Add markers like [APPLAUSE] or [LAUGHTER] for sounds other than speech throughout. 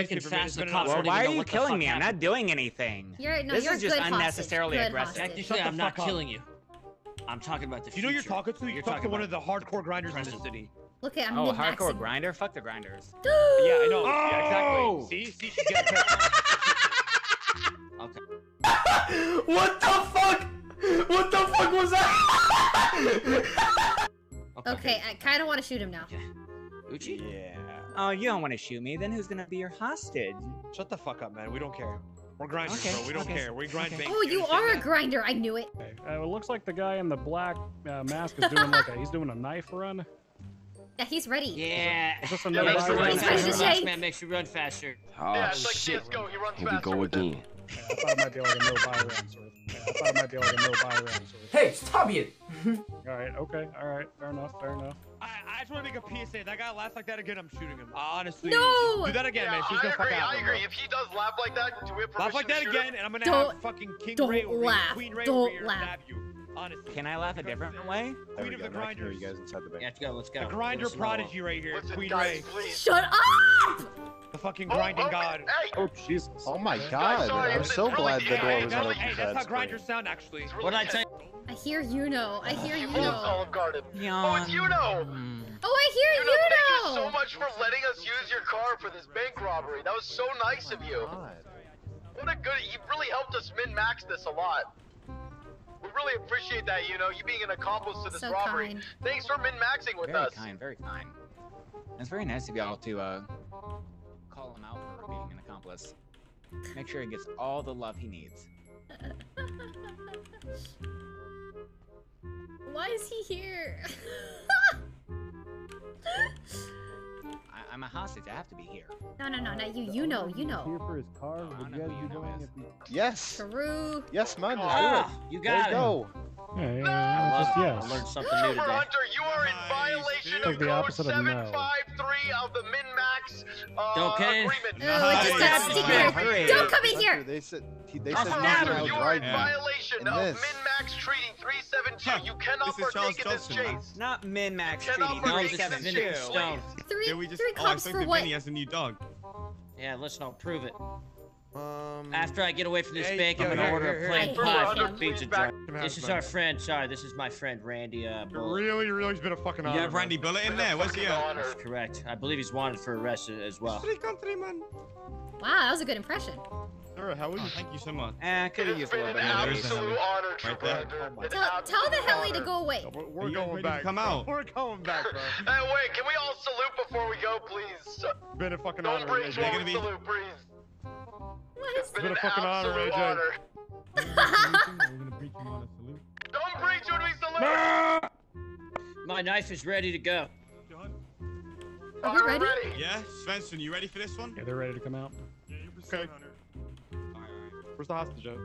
Freaking Superman, fast, the cops Well, why are you killing fuck me? I'm not doing anything. You're no, This you're is just good unnecessarily hostage. Good aggressive. hostage. Technically, Shut the I'm not up. killing you. I'm talking about the You know who you're talking to? You You're talk to one of the hardcore grinders in the city. Look at I'm Oh, min-maxing. hardcore grinder? Fuck the grinders. [GASPS] Yeah, I know. Yeah, Oh! exactly. See, see, she's getting pissed. [LAUGHS] Okay. what the fuck? What the fuck was that? [LAUGHS] Okay, I kind of want to shoot him now. Uchi? Yeah. Oh, you don't want to shoot me? Then who's gonna be your hostage? Shut the fuck up, man. We don't care. We're grinders, Okay, bro. We don't okay, care. We grind okay. bank. Oh, you are a grinder. I knew it. Okay. Uh, it looks like the guy in the black uh, mask is doing like a he's doing a knife run. Yeah, he's ready. Yeah. Is this another Makes no run He's ready to faster. Last man makes you run faster. Oh Yeah, it's like shit. CS:GO. He runs Here we faster go with it. again. Yeah, I thought it might be like a no buy round sort of. Yeah, I thought it might be like a no buy round sort of. Hey, stop it! [LAUGHS] All right, okay, all right, fair enough, fair enough. I, I just want to make a PSA. That guy laughs like that again, I'm shooting him. Honestly. No! Do that again, Yeah, man. She's I gonna fuck agree. out. I agree. If he does laugh like that, do we have permission Laugh like that shoot him? again, and I'm gonna Don't- have fucking King don't Ray over here, laugh. Queen Ray Don't over laugh. stab you. Honestly. Can I laugh a different way? There Queen of the Now I grinders. you guys inside the bank. Yeah, let's go, let's go. The grinder Listen, hold on. prodigy right here. Listen, Queen guys, Ray. please. Shut up! The fucking Oh, grinding okay. god. Hey, Oh Jesus! Oh my Okay. god. sorry, I'm so glad the the door was Hey, not that's, open hey, for that's that how screen. grinders sound, actually. it's really What did I the tell end. I hear you know. I hear you He was know. Olive Garden. Yawn. Oh, it's you know. Hmm. Oh, I hear You know, you thank you so much for letting us use your car for this bank robbery. That was so nice of you. God. What a good. You really helped us min max this a lot. We really appreciate that. You know, you being an accomplice to this So robbery. kind. Thanks for min maxing with Very us. kind, very kind. It's very nice of y'all to uh, call him out for being an accomplice. Make sure he gets all the love he needs. [LAUGHS] Why is he here? [LAUGHS] [LAUGHS] I- I'm a hostage. I have to be here. no, no, no, not you. You know, you know. Here for his car. Oh, I Would know you guys be know doing is. if you? Yes. True. Yes, man. Just do it. Ah, you There got you it. go. Yeah, yeah, I yeah, love just it. I learned something new today. Hunter, you are in violation Took of the code opposite of no. 753 of the min max uh, Okay. agreement. Oh, it just got Nice. stickier. Great. Don't come in Hunter, here. They said he, they I'll said snap not. Hunter, you are in driving. violation In of this. min max treating 372. You cannot This is Charles partake in this Johnson, chase. Not min max You cannot treating No, partake this is this Vinny chase. Stone. Three, Yeah, we just. three oh, I cops spoke for what? Vinny as a new dog. Yeah, listen, I'll prove it. Um. After I get away from this Hey, bank, I'm gonna here, order here, a here. plain Hey, pie Hunter, Pizza back- Joint. This is our friend. Sorry, this is my friend Randy. Uh, Bullock. Really, really, has been a fucking You honor. have Randy Bullet in there. Where's he at? That's correct. I believe he's wanted for arrest as well. Free country, man. Wow, that was a good impression. Alright, how are you? Thank you so much. Eh, could have It's used a been little an bit more. there is absolute honor, Right there. Hunter. An Tell, tell the absolute heli to go away. We're, we're going back. come out? We're going back, bro. Hey, wait, can we all salute before we go, please? Been a fucking Don't honor. breach AJ. while gonna we salute, please. What It's is been been an a fucking honor, absolute AJ. honor. We're gonna breach him on a salute. Don't breach when we salute. My knife is ready to go. Are we ready? Yeah, Svensson, you ready for this one? Yeah, they're ready to come out. Okay. Alright, alright. Where's the hostage at?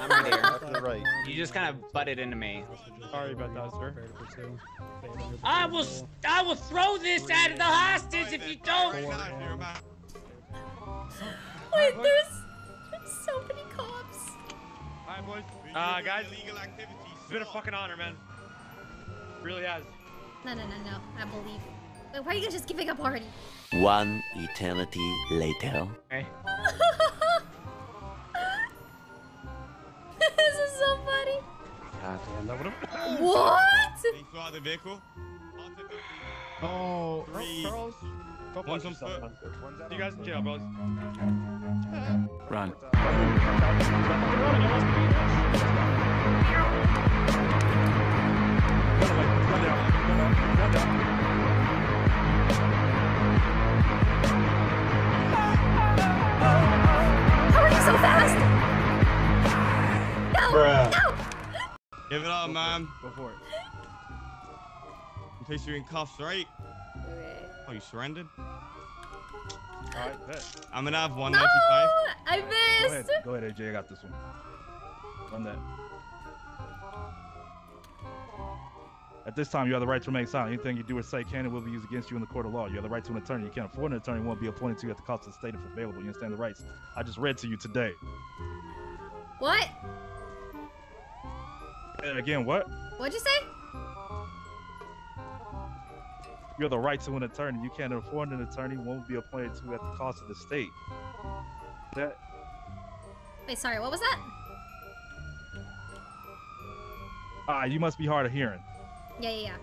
I'm [LAUGHS] right here. Left to the right. You just kind of butted into me. Sorry about that, sir. Prepare to pursue. Stay under the I will. I will throw this at the hostage if you don't. Right now, if you're about- Wait, there's, there's so many cops. Alright, boys. We're Uh, guys, illegal activities. it's been a fucking honor, man. Really has. No, no, no, no. I believe. Wait, why are you guys just giving up already? One eternity later. [LAUGHS] this is so funny. God And that would've- What? Did he fly the vehicle? Oh, Three. Charles. Go One's on foot. See you guys in jail, bros. Run. How are you so fast? No, no. Give it up, man. Go for it. In case you're in cuffs, right? Okay. Oh, you surrendered? Alright. I'm gonna have 195. No, 195. I Go ahead, missed. go ahead, AJ. I got this one. Run that. At this time, you have the right to remain silent. Anything you do or say can and will be used against you in the court of law. You have the right to an attorney. You can't afford an attorney. Won't be appointed to you at the cost of the state if available. You understand the rights I just read to you today. What? And again, what? What'd you say? You have the right to an attorney. You can't afford an attorney. One will be appointed to at the cost of the state. That Wait, sorry, what was that? ah, you must be hard of hearing. Yeah, yeah, yeah.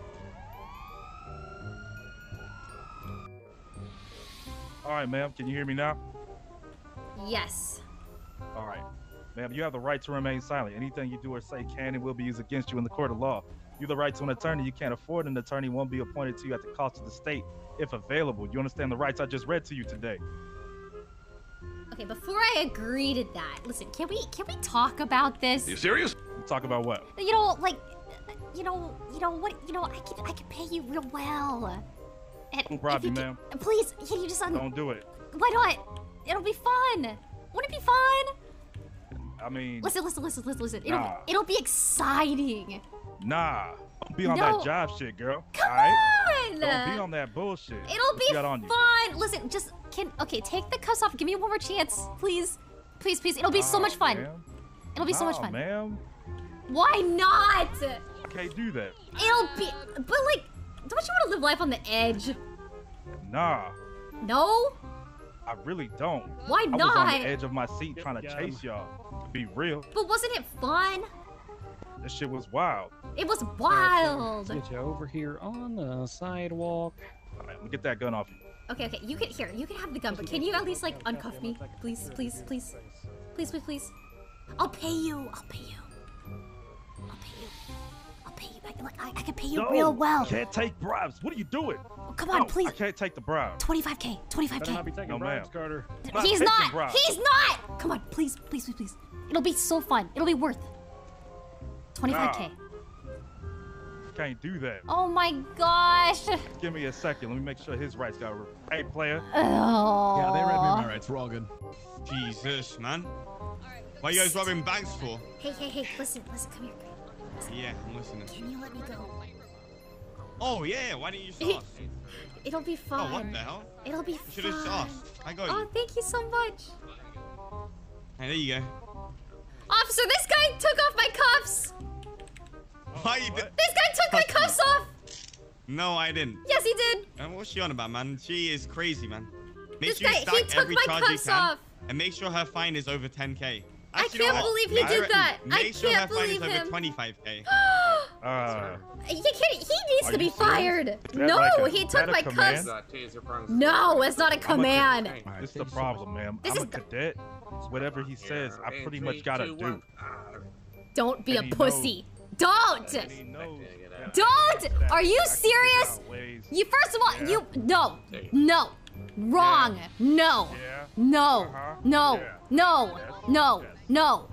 All right, ma'am. Can you hear me now? Yes. All right. Ma'am, you have the right to remain silent. Anything you do or say can and will be used against you in the court of law. You have the right to an attorney. You can't afford an attorney. Won't be appointed to you at the cost of the state if available. You understand the rights I just read to you today? Okay, before I agree to that, listen, can we can we talk about this? You serious? Talk about what? You know, like, you know, you know what? You know, I can I can pay you real well. And Don't rob if you me, can- ma'am. Please, can you just un- Don't do it. Why not? It'll be fun. Wouldn't it be fun? I mean, Listen, listen, listen, listen, listen. It'll Nah. it'll be exciting. Nah. Don't be on No. that job shit, girl. Come All right? on. Don't be on that bullshit. It'll be got you? fun. Listen, just can okay, take the cuffs off. Give me one more chance, please, please, please. It'll be so much fun. It'll be so much fun. ma'am. Why not? I can't do that. It'll be, but like, don't you want to live life on the edge? Nah, No. I really don't. Why I was on the edge of my seat trying to chase y'all. To be real, But wasn't it fun? this shit was wild. It was wild. Get you over here on the sidewalk. All right, let me get that gun off you. Okay, okay, you can here. You can have the gun, but can you at least like uncuff me, please, please, please, please, please, please? I'll pay you. I'll pay you. I'll pay you. I'll pay you. I, look, I, I can pay you No, real well. Can't take bribes. What are you doing? Oh, come on, No, please. I can't take the bribe. 25k. Better 25k. not be taking No, bribes, ma'am. Carter. not He's not. bribes. He's not. Come on, please, please, please, please. It'll be so fun. It'll be worth. 25k. Can't do that. Oh my gosh. Give me a second. Let me make sure his rights got. Re- hey, player. Oh. Yeah, they read me my rights. We're all good. Jesus, man. What are you guys robbing banks for? Hey, hey, hey, listen, listen, come here. Yeah, I'm listening. Can you let me go? Oh, yeah, why didn't you just ask? [LAUGHS] It'll be fun. Oh, what the hell? It'll be You should have just fun. asked. I got Oh, you. thank you so much. Hey, there you go. Officer, this guy took off my cuffs. Why you did? This guy took my cuffs off. No, I didn't. Yes, he did. And what's she on about, man? She is crazy, man. Make This sure guy- you he stack took every my charge you cuffs can, off. and make sure her fine is over 10k. I Actually, you know can't what? believe he I did reckon that. I Make sure her can't fine is believe over 25k. [GASPS] Uh, You kidding? He needs to be serious? fired. No, like a- he took my command? cuffs. No, it's not a command. this is the problem, ma'am. This I'm a is cadet. Whatever he says, I pretty much gotta do. Don't be a And he pussy. Don't. And he knows that Don't. Are you I can figure serious? You first of all, Yeah. you no, no, wrong, no, no, no, no, no, no,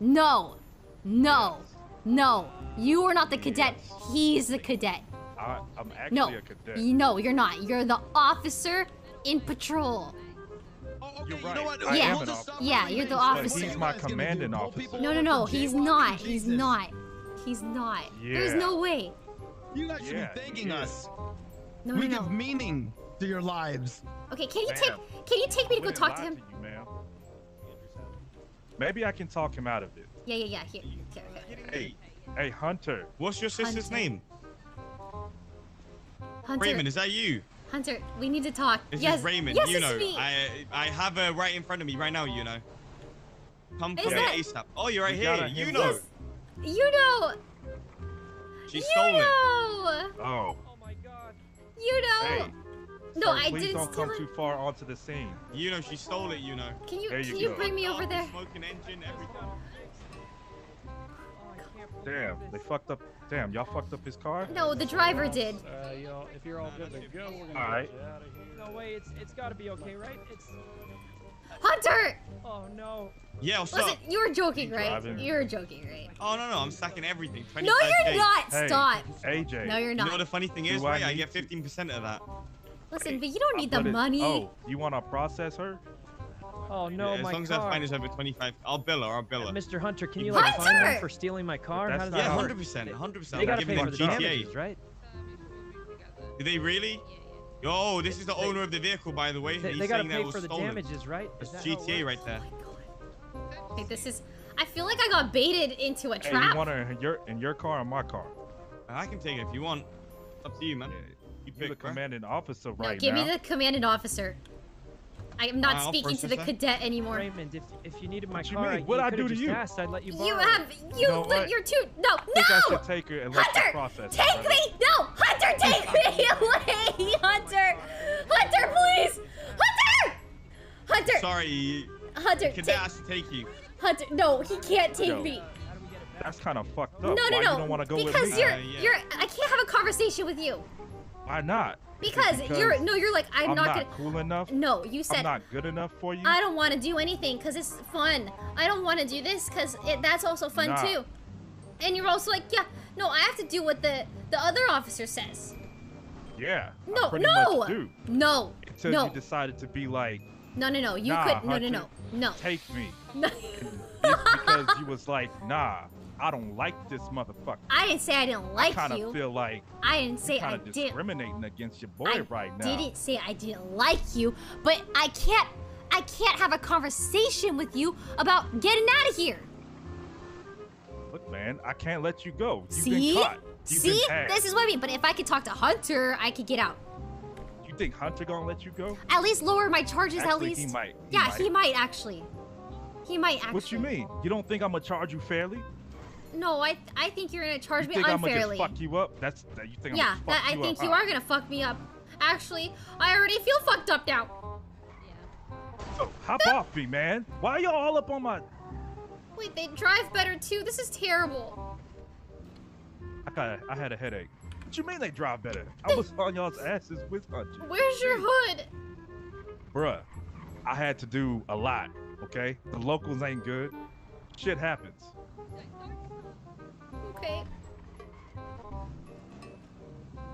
no, no, no. You are not the cadet. He's the cadet. I, I'm actually No, a cadet. no, you're not. You're the officer in patrol. Oh, you're You know what? I Yeah. am an officer. Yeah, you're the officer. What are He's my guys gonna do? commanding officer. No, no, no. He's not. He's not. He's not. There's no way. You guys should be thanking us. No, we no, give no. meaning to your lives. Okay, can you Ma'am. take? Can you take me to go talk to him? you, ma'am. Maybe I can talk him out of it. Yeah, yeah, yeah. Here, here, here. Hey, hey, Hunter. What's your sister's Hunter. name? Hunter, Raymond, is that you? Hunter, we need to talk. This yes, is Raymond. yes, you it's know, me. I I have her right in front of me right now. You know. Come Is come that- here ASAP. Oh, you're right We here. You know. Yes. You know. She you stole it. know. Oh, You know. hey. no, sir, I please didn't don't steal come it. too far onto the scene. You know, she stole it. You know. Can you There can you you bring me over Car, there? Smoking engine, everything. Damn, they fucked up. Damn, y'all fucked up his car. No, the driver did. Uh, y'all, if you're all good to go, we're gonna All right. get you out of here. No way, it's it's got to be okay, right? It's Hunter, oh no. Yeah, what's listen, up? you were joking, right? driving? You were joking, right? Oh no no, I'm stacking everything. 25K. No, you're not. Hey, Stop. AJ. No, you're not. You know what the funny thing is, I right? I need get 15% of that. Listen, but you don't need the it- money. Oh, you want to process her? Oh no, Yeah, as my long as that car. fine is over 25, I'll bill her. I'll bill her. Mr. Hunter, can you Hunter! like fine them for stealing my car? That's How does not that Yeah, 100%. 100%. They I'm gotta pay for the GTA. damages, right? Do they really? Yo, this is the owner of the vehicle, by the way. They, He's they gotta saying that pay was for the stolen. damages, right? Is That's that GTA right there. Okay, this is. I feel like I got baited into a Hey, trap. you want her in your in your car or my car? I can take it if you want. It's up to you, man. You You're the pick, bro. commanding officer No, right give now. me the commandant officer. I am not I'll speaking to the that. cadet anymore. Raymond, if if you needed my What you car, mean? What'd I could've do to you? Asked, I'd let you borrow You have you. know what? you're too. No, I think I no. should take her and let you Hunter, process take brother. me. No, Hunter, take me [LAUGHS] away, Hunter. Hunter, please. Hunter. Hunter. Sorry, Hunter, cadet take, has to take you. Hunter. No, he can't take Yo. me. That's kind of fucked No, up. no, Why no. you don't want to go because with me? you're Uh, yeah. you're. I can't have a conversation with you Why not? Because, you're. No, you're like I'm, I'm not, not, gonna. cool enough. No, you said I'm not good enough for you. I don't want to do anything because it's fun. I don't want to do this because that's also fun Nah. too. And you're also like, yeah, no, I have to do what the the other officer says. Yeah. No, no, no, Until no, you decided to be like, no, no, no. You Nah, could, no, no, no, no. take me. [LAUGHS] because you was like, nah, I don't like this motherfucker. I didn't say I didn't like you. I kind of you. feel like I didn't say you're I kind of didn't. discriminating against your boy I right now. I didn't say I didn't like you, but I can't. I can't have a conversation with you about getting out of here. Look, man, I can't let you go. You've See? been caught. You've See? been. This is what I mean. But if I could talk to Hunter, I could get out. You think Hunter gonna let you go? At least lower my charges. at Actually, least. he might. He yeah, might. he might actually. He might actually. What you mean? You don't think I'm gonna charge you fairly? No, I I think you're gonna charge You me think I'm unfairly. gonna just fuck you up? That's that you think yeah, I'm gonna that, fuck I you think up, you are gonna fuck me up. Actually, I already feel fucked up now. So hop off me, man. Why y'all all up on my? Wait, they drive better too. This is terrible. I got. I had a headache. What you mean they drive better? I was on y'all's asses with Hunter. Where's your hood? Bruh, I had to do a lot. Okay, the locals ain't good. Shit happens. Okay.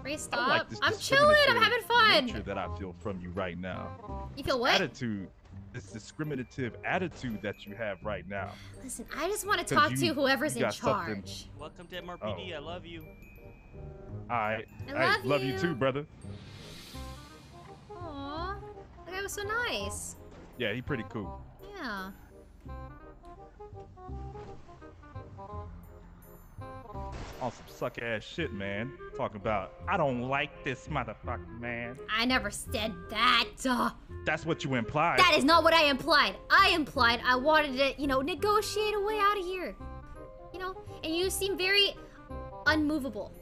Ray, I stop. like this I'm chilling. I'm having discriminatory nature fun. that I feel from you right now. You feel what? Attitude, this discriminative attitude that you have right now. Listen, I just want to talk to whoever's in got something- charge. Welcome to MRPD. Oh. I love you. All right, I hey, love love you you. too, brother. Aw, that guy was so nice. Yeah, he pretty cool. Yeah. On some suck ass shit, man. Talking about I don't like this motherfucker, man. I never said that. Uh, That's what you implied. that is not what I implied. I implied I wanted to, you know, negotiate a way out of here. You know, and you seem very unmovable.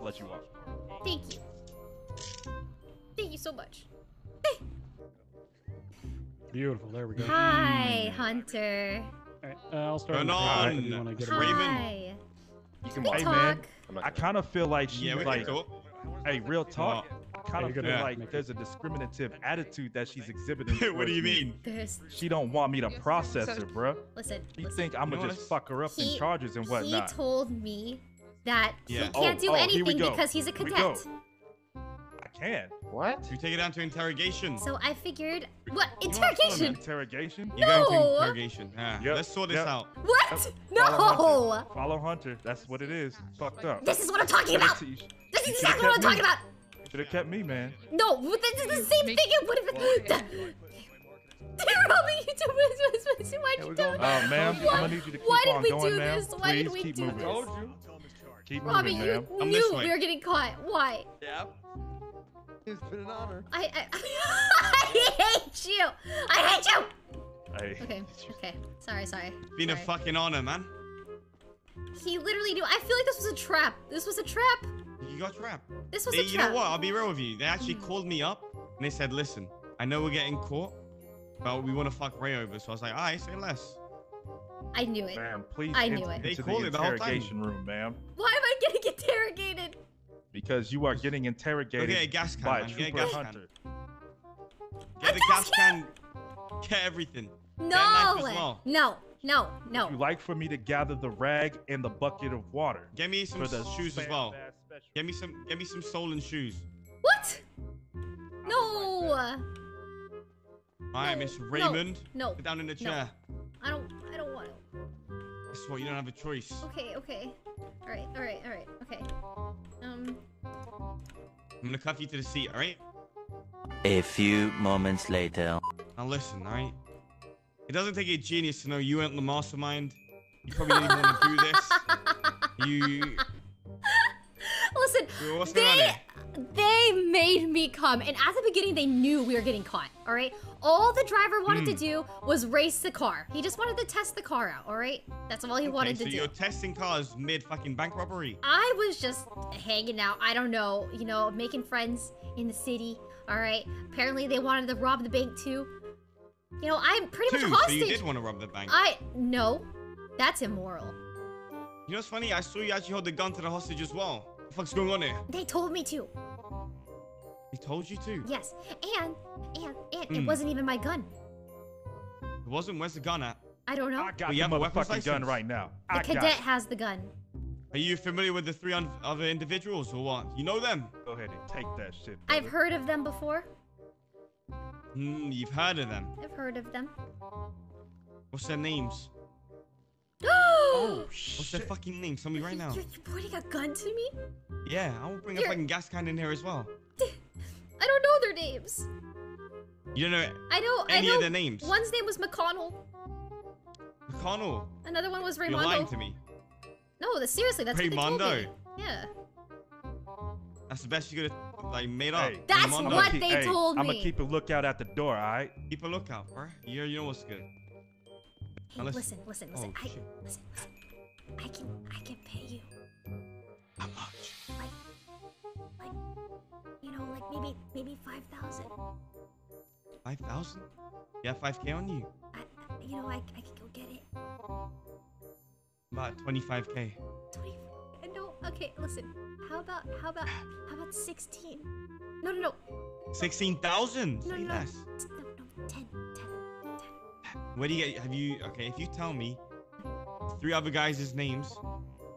Let you off. Thank you. Thank you so much. Beautiful. There we go. Hi, Hunter. All right, uh, I'll start. Turn with the on, if you wanna get Raymond. Hi. You can We Hey man. I kind of feel like she's Yeah, like, hey, real talk. I kind of feel Yeah. like there's a discriminative attitude that she's exhibiting. [LAUGHS] what do you towards me. mean? There's She don't want me to process her, bruh. listen. You listen. think I'm gonna what? just fuck her up He- in charges and whatnot. He whatnot? told me that Yeah. he can't Oh, do oh, anything because he's a Here we go. cadet. I can. What? You take it down to interrogation. So I figured, what You want fun, interrogation? Interrogation. You're going to No. interrogation. Yeah. Yep, Let's sort this yep. out. What? Follow No. Hunter. Follow Hunter. That's what it is. Fucked up. This is what I'm talking about. This is exactly what I'm kept talking me. about. Should have kept me, man. No, but this is the same [LAUGHS] thing. It would have been. Robbie, you do this. Why'd you do Uh, it? ma'am, Why- I'm gonna need you to keep why did we going, do this? Why did Please we keep do moving. this? Keep Robbie, moving, you ma'am. I'm this knew we were getting caught. Why? Yeah. It's been an honor. I I, [LAUGHS] I hate you. I hate you. Hey, Okay. Okay. Sorry. Sorry. Been a fucking honor, man. He literally knew. I feel like this was a trap. This was a trap. You got trapped. This was They- a trap. you know what? I'll be real with you. They actually Hmm. called me up and they said, "Listen, I know we're getting caught, but we want to fuck Ray over." So I was like, "All right, say less." I knew it. ma'am, please I knew it. They into called the it the whole time. interrogation room, ma'am, Why am I getting [LAUGHS] interrogated? Because you are getting interrogated get a gas can, by man. a Get a trooper gas can. hunter. Get the gas can. Get everything. No. knife well. No. No. No. Would you like for me to gather the rag and the bucket of water Get me some the shoes as well. Get me some. Get me some stolen shoes. What? No. All right, No, Miss Raymond. No. Sit down in the No. chair. I don't. I don't want to. This is what you don't have a choice. Okay. Okay. All right. All right. All right. Okay. Um. I'm gonna cuff you to the seat, all right? A few moments later. Now listen, all right? It doesn't take a genius to know you ain't the mastermind. You probably didn't even want to do this. [LAUGHS] You Listen, What's going on They here? they made me come, and at the beginning they knew we were getting caught. All right. All the driver wanted to Hmm. do was race the car. He just wanted to test the car out. All right. That's all he Okay, wanted so to do. you're testing cars mid fucking bank robbery. I was just hanging out. I don't know, you know, making friends in the city. All right. Apparently they wanted to rob the bank too. You know, I'm pretty Two, much a so hostage. you did want to rob the bank. I no, that's immoral. You know what's funny? I saw you actually hold the gun to the hostage as well. What the fuck's going on here? They told me to. He told you to. Yes, and and and it Hmm. wasn't even my gun. It wasn't. Where's the gun at? I don't know. I got Well, you the have a weapons motherfucking gun right now. The I got cadet it. has the gun. Are you familiar with the three other individuals or what? You know them? Go ahead and take that shit. I've heard of them before. Hmm, you've heard of them. I've heard of them. What's their names? [GASPS] oh What's their fucking names? Tell me right now. You're, you're pointing a gun to me? Yeah, I will bring a fucking gas can in here as well. I don't know their names. You don't know I know. I any know. of their names? One's name was McConnell. McConnell. Another one was You're lying to me. No, that seriously, that's what they told me. Yeah. That's the best you could have like made up. Hey, That's Raimondo. what they hey, told me. I'm gonna keep a lookout at the door, all right? Keep a lookout, bro. You, you know what's good. Hey, Now listen, listen, listen. Oh, I shit. listen, listen. I can, I can pay you. How much? Maybe, maybe five thousand. Five thousand? You have five k on you? I, you know, I, I can go get it. About twenty-five k. Twenty. uh, No, okay. Listen. How about, how about, how about sixteen? No, no, no, Sixteen thousand. no, Say no, no, less. no, no, ten, ten. Where do you get? Have you? Okay, if you tell me three other guys' names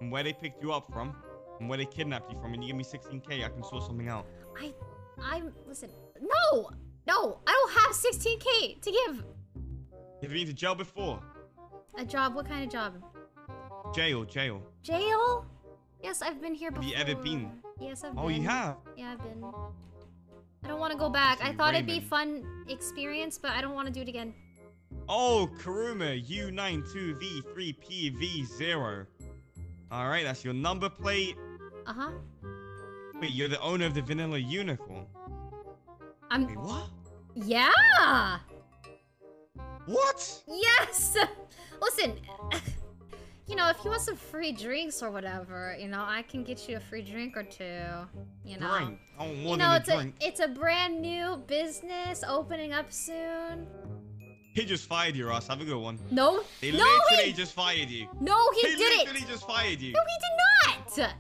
and where they picked you up from and where they kidnapped you from, and you give me sixteen k, I can sort something out. I, I'm. Listen. No, no. I don't have sixteen k to give. Have you been to jail before? A job? What kind of job? Jail, jail. Jail? Yes, I've been here before. Have you ever been? Yes, I've Oh, been. you have. Yeah, I've been. I don't want to go back. I thought it'd be fun experience, but I don't want to do it again. Oh, Karuma U92V3PV0. All right, that's your number plate. Uh huh. Wait, you're the owner of the Vanilla Unicorn. I'm. Wait, what? Yeah. What? Yes. [LAUGHS] Listen. [LAUGHS] You know, if you want some free drinks or whatever, you know, I can get you a free drink or two. You know. Drink. I want more You know, than it's a drink. a it's a brand new business opening up soon. He just fired you, Ross. Have a good one. No, They no, literally he, just fired you. no, he they didn't. literally just fired you. No, he did not.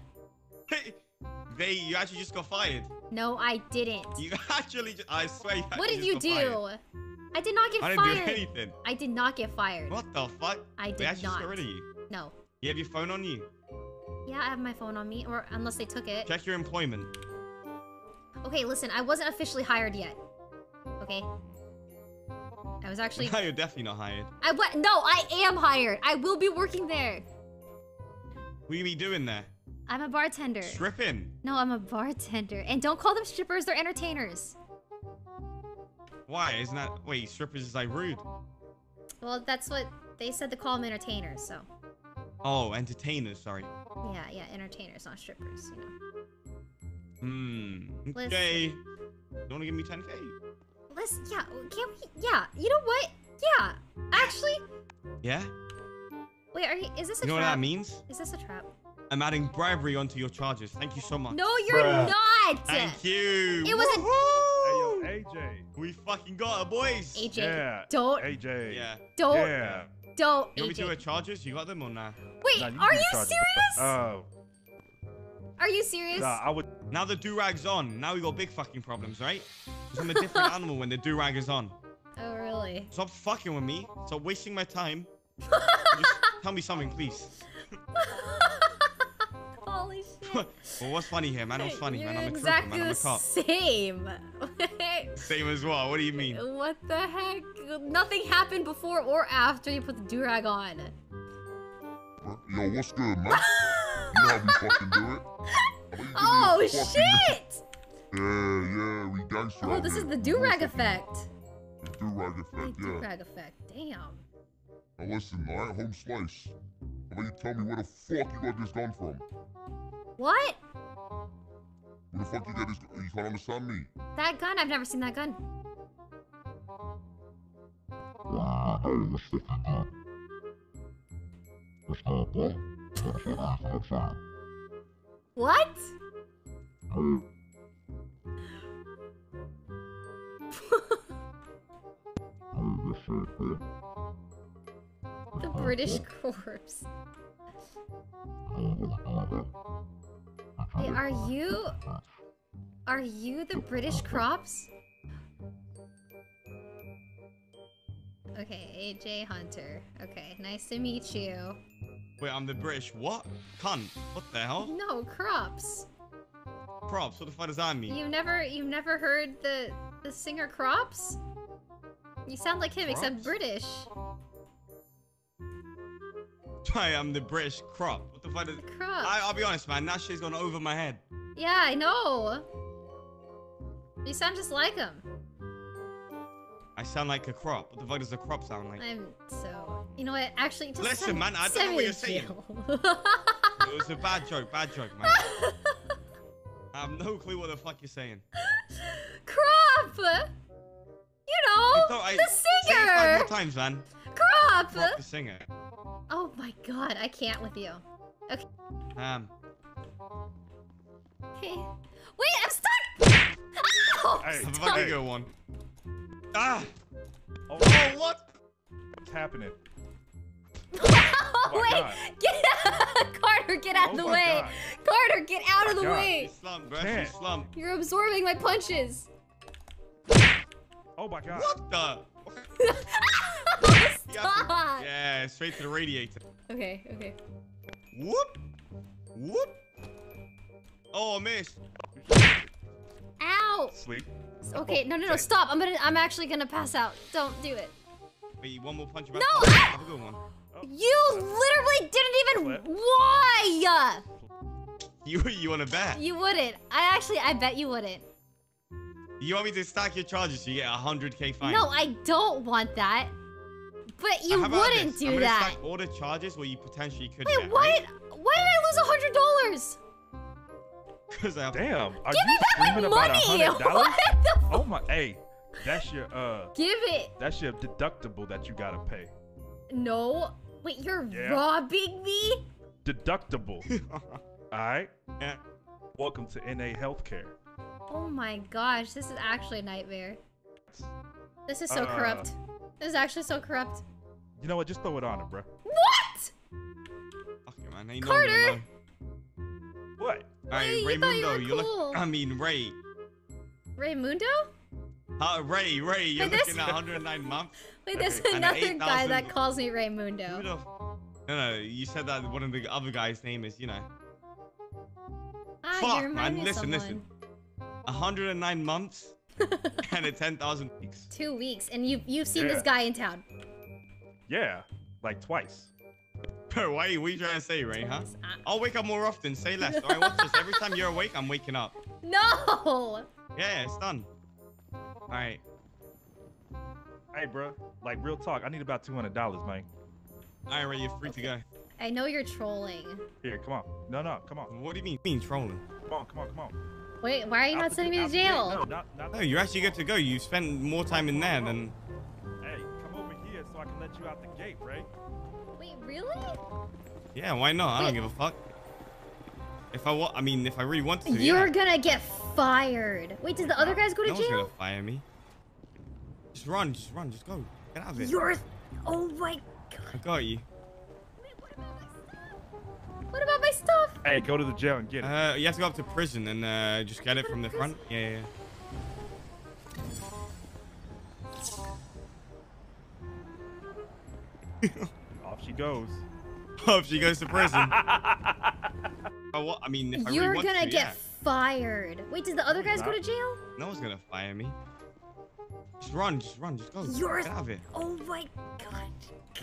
They, you actually just got fired. No, I didn't. You [LAUGHS] actually, just, I swear. You What did you do? fired. I did not get I didn't fired. do anything. I did not get fired. What the fuck? I They did actually just not. got rid of you. No. You have your phone on you. Yeah, I have my phone on me, or unless they took it. Check your employment. Okay, listen, I wasn't officially hired yet. Okay. I was actually. [LAUGHS] Now you're definitely not hired. I what? No, I am hired. I will be working there. What you be doing there? I'm a bartender. Stripping. No, I'm a bartender. And don't call them strippers, they're entertainers. Why? Isn't that? Wait, strippers is like rude. Well, that's what they said to call them entertainers, so. Oh, entertainers. Sorry. Yeah, yeah, entertainers, not strippers, you know. Hmm. Okay. You wanna give me 10k? Listen, yeah, can we? Yeah, you know what? Yeah, actually, Yeah. wait, are you? Is this a trap? You know what that means? Is this a trap? I'm adding bribery onto your charges. Thank you so much. No, you're Bruh. not. Thank you. It was a- Hey, yo, AJ. We fucking got it, boys. AJ, Yeah. don't, AJ. Yeah. don't, Yeah. don't, You want me to AJ. do charges? You got them or nah? Wait, Nah, are you charge it. serious? Oh. are you serious? Nah, I would. Now the do rag's on. Now we got big fucking problems, right? 'Cause I'm a different [LAUGHS] animal when the do rag is on. Oh, really? Stop fucking with me. Stop wasting my time. [LAUGHS] Just tell me something, please. Holy shit. well, what's funny here, man? What's funny, You're man? I'm a exactly trooper, man. I'm a the cop. same. [LAUGHS] Same as well. What do you mean? what the heck? Nothing happened before or after you put the durag on. Yo, what's good, man? [LAUGHS] you know how we fucking do it. Oh shit! Yeah, yeah, we gangster. Oh, this is here. the durag effect. The do-rag effect, yeah. Durag effect. Damn. Now listen, alright, home slice. How about you tell me where the fuck you got this gun from? What? Where the fuck you get this? You can't understand me. That gun? I've never seen that gun. What? the British [LAUGHS] corpse. Are you... Are you the British crops? Okay, AJ Hunter. Okay, nice to meet you. Wait, I'm the British what? Cunt. What the hell? No, crops. Crops? What the fuck does that mean? You've never you've never heard the the singer Crops? You sound like him except British. [LAUGHS] I'm the British crop. What the fuck is... I, I'll be honest, man. That shit's gone over my head. Yeah, I know. You sound just like him. I sound like a crop. What the fuck does a crop sound like? I'm so. You know what? Actually, just Listen, man, I don't know what you're saying. It was a bad joke, bad joke, man. [LAUGHS] I have no clue what the fuck you're saying. Crop. You know I the Say it five singer. more times, man. Crop. Crop the singer. Oh my god, I can't with you. Okay. Um, Okay. Wait, I'm stuck. Ow! Hey, have a Stop. fucking good one. Ah! Oh, Oh, what? what's happening? [LAUGHS] Oh, wait! God. Get [LAUGHS] Carter, get out Oh of the way! God. Carter, get out of the God. way! You slumped, bro. You Can't. slumped. You're absorbing my punches. Oh my god. What the? [LAUGHS] Stop. Yeah, straight to the radiator. Okay, okay. Whoop! Whoop! Oh, I missed. Ow! Sleep. Okay, no, no, no, stop! I'm gonna, I'm actually gonna pass out. Don't do it. Wait, one more punch. No, Oh, ah! Have a good one. You literally didn't even. Flip. Why? You, you want to bet? You wouldn't. I actually, I bet you wouldn't. You want me to stack your charges so you get a 100k fine? No, I don't want that. But Uh, you wouldn't this? I'm do gonna that. stack all the charges where you potentially could Wait, get. what? Why did I lose a hundred dollars? Because I have Damn. Are Give you me back my screaming about a money! [LAUGHS] What the? Oh my. Hey, that's your uh. Give it. That's your deductible that you gotta pay. No. Wait, you're Yeah. robbing me? Deductible. [LAUGHS] All right. Yeah. Welcome to NA Healthcare. Oh my gosh, this is actually a nightmare. This is so Uh, corrupt. This is actually so corrupt. You know what? Just throw it on her, bro. What? Fuck it, man. Ain't Carter! No one What? Hey, Wait, you thought you Raymundo, were cool. look. I mean, Ray. Raymundo? Uh, Ray, Ray, you're Wait, there's- looking at 109 months. [LAUGHS] Wait, there's Okay, [LAUGHS] and an another guy 8,000 that calls me Who Raymundo. No, no, you said that one of the other guys' name is, you know. Ah, Fuck, you man. Listen, someone. listen. 109 months [LAUGHS] and a 10,000 weeks. Two weeks, and you you've seen Yeah. this guy in town. Yeah, like twice. [LAUGHS] Bro, why what are you trying to say, Ray, huh? I- uh, I'll wake up more often, say less. Alright, watch this. Every time you're awake, I'm waking up. [LAUGHS] No! Yeah, it's done. Alright. Hey, bro. Like real talk. I need about two hundred dollars, man. Alright, Ray, you're free to go. I know you're trolling. Here, come on. No, no, come on. What do you mean? mean trolling? Come on, come on, come on. Wait, why are you Out not the- sending me to the jail? No, not, not No, you're actually good to go. You spent more time in there than. I can let you out the gate, Ray. Wait, really? Yeah, why not? I don't give a fuck. If I want, I mean, if I really want to, You're yeah. gonna get fired. Wait, did the other guys go to no one's jail? gonna fire me. Just run, just run, just go. Get out of it. You're. Oh my. god. I got you. What about my stuff? Hey, go to the jail and get it. Uh, you have to go up to prison and uh, just get it from the front. Yeah, yeah. [LAUGHS] Off she goes. Off she goes to prison. [LAUGHS] oh, what? I mean, if I You're really gonna to, get yeah. fired. Wait, did the other guys go to jail? No one's gonna fire me. Just run, just run, just go. You're. Get out of it. Oh my god.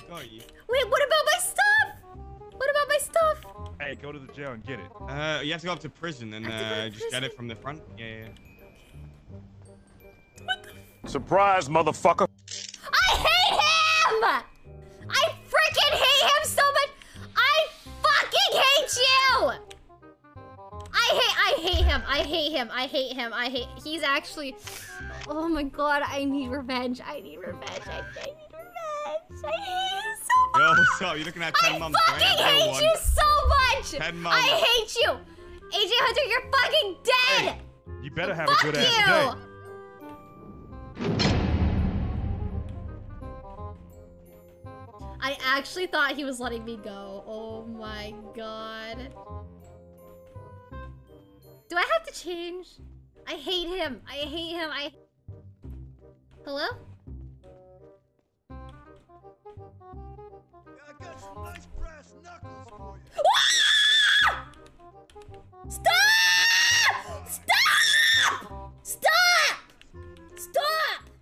Got you. Wait, what about my stuff? What about my stuff? Hey, go to the jail and get it. Uh, you have to go up to prison and to go to uh, just get it from the front. Yeah, yeah. yeah. Surprise, motherfucker. I hate him! Him. I hate him. I hate him. I hate. He's actually. Oh my god! I need revenge. I need revenge. I, I need revenge. I hate you so Yo, much. what's up? You're looking at 10 I mums, right? fucking hate you so much. 10 mums. I hate you. AJ Hunter, you're fucking dead. You better have a good you. ass day. I actually thought he was letting me go. Oh my god. Do I have to change? I hate him. I hate him. I... Hello? Stop! Stop! Stop! Stop!